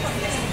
Gracias.